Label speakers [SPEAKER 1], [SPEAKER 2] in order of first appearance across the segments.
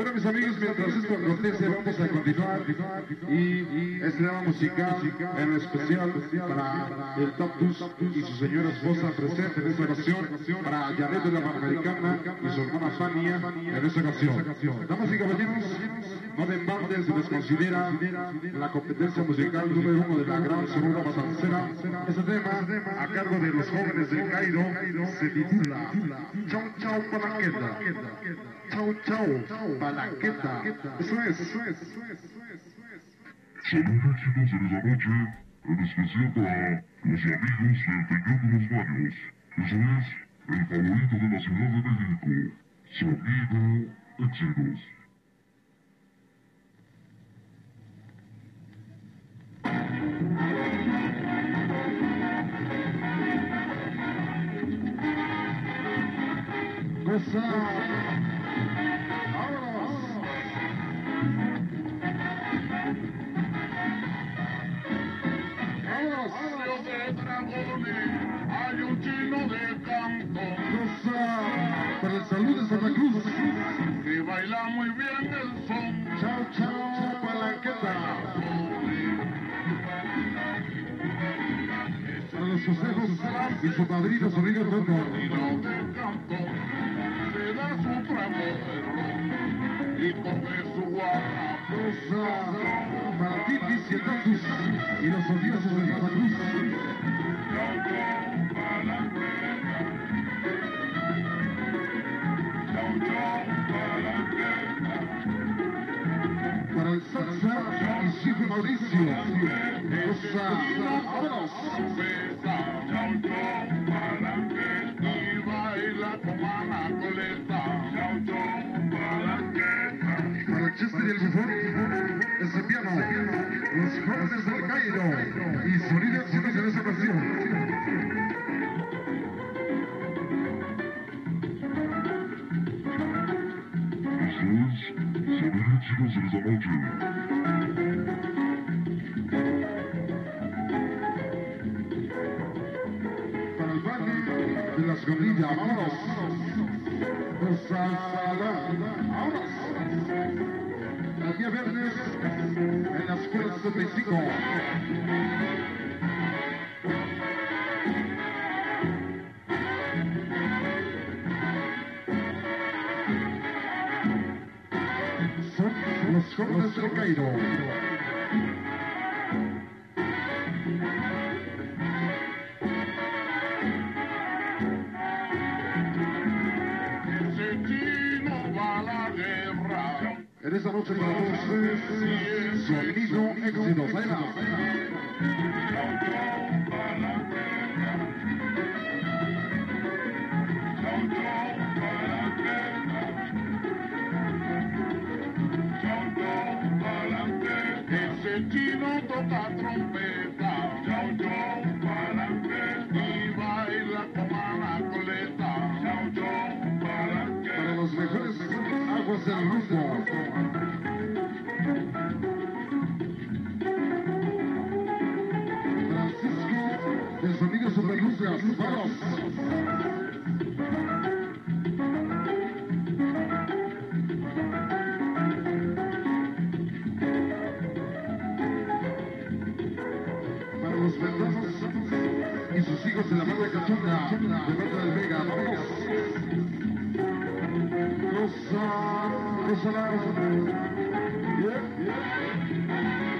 [SPEAKER 1] Bueno, mis amigos, mientras esto acontece, vamos a continuar y este tema musical en especial para el Taptus y su señora esposa presente en esta ocasión, para Janet de la Panamericana y su hermana Fania en esta ocasión. Damas y caballeros, no den balde se les considera la competencia musical número uno de la gran Sonora Matancera. Este tema, a cargo de los jóvenes del Cairo, se titula Chau Chau Palanqueta. Chau Chau Palanqueta. Eso es.
[SPEAKER 2] Saludos chicos en esta noche, en especial para los amigos del Peñón de los Baños. Eso es, el favorito de la Ciudad de México, Sonido Éxitos.
[SPEAKER 1] Para el salud de Santa Cruz.
[SPEAKER 3] que baila muy bien el son.
[SPEAKER 1] Chau, chau, palanqueta. Para los consejos y su padrino, su amigo Toco.
[SPEAKER 3] Chino de canto se da su trago de ron y coge su guarda.
[SPEAKER 1] Cosa. Para Titis y el Tatus y los odiosos de Santa Cruz. Para el Saxa y su hijo Mauricio. Cosa. Vámonos. Para Chester y el bufón, ese piano, los jóvenes del Cairo y sonido éxitos en esta
[SPEAKER 2] es, en esta noche.
[SPEAKER 1] Para el baile de las gordillas, vámonos. Vámonos. El día viernes en la escuela 75. Son los jóvenes del Cairo. En esta noche para ustedes, sonido éxitos. Ahí va.
[SPEAKER 3] Ese chino toca trompeta. Y baila como anacoleta.
[SPEAKER 1] Para los mejores aguas del grupo. Vamos. Para los ventanos y sus hijos de la madre cachonda de Berta del Vega. Vamos. Rosa, Rosa. Esta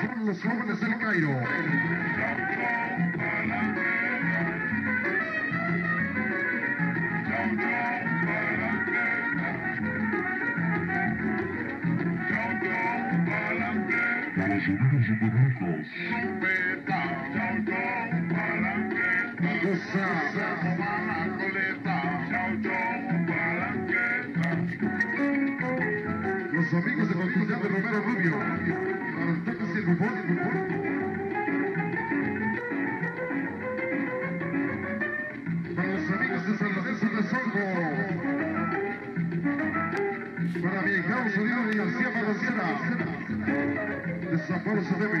[SPEAKER 1] Son los jóvenes del Cairo.
[SPEAKER 3] Los
[SPEAKER 1] Los amigos de Facultad de Romero Rubio. Para el Taxi el Bufón. Para los amigos de San Lorenzo de Songo. Para mi hijao sonido de García Balancera. De San Pablo Sademe.